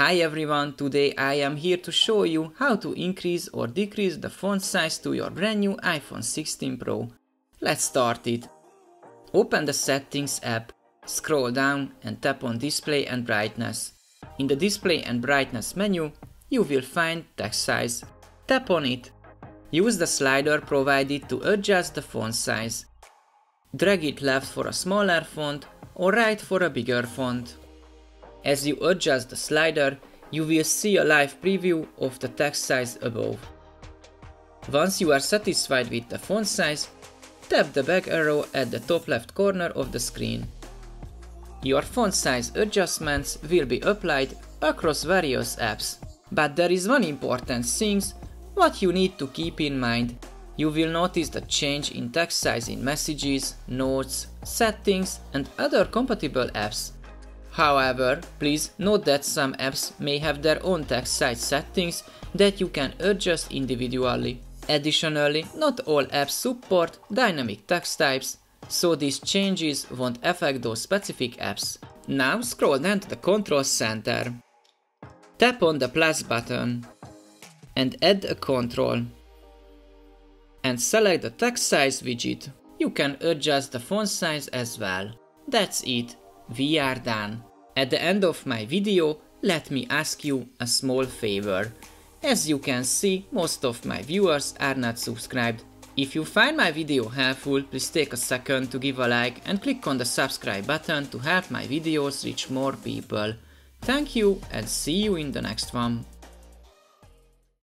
Hi everyone, today I am here to show you how to increase or decrease the font size to your brand new iPhone 16 Pro. Let's start it. Open the settings app, scroll down and tap on display and brightness. In the display and brightness menu, you will find text size. Tap on it. Use the slider provided to adjust the font size. Drag it left for a smaller font or right for a bigger font. As you adjust the slider, you will see a live preview of the text size above. Once you are satisfied with the font size, tap the back arrow at the top left corner of the screen. Your font size adjustments will be applied across various apps. But there is one important thing what you need to keep in mind. You will notice the change in text size in messages, notes, settings and other compatible apps. However, please note that some apps may have their own text size settings that you can adjust individually. Additionally, not all apps support dynamic text types, so these changes won't affect those specific apps. Now scroll down to the control center. Tap on the plus button and add a control. And select the text size widget. You can adjust the font size as well. That's it we are done. At the end of my video, let me ask you a small favor. As you can see, most of my viewers are not subscribed. If you find my video helpful, please take a second to give a like and click on the subscribe button to help my videos reach more people. Thank you and see you in the next one.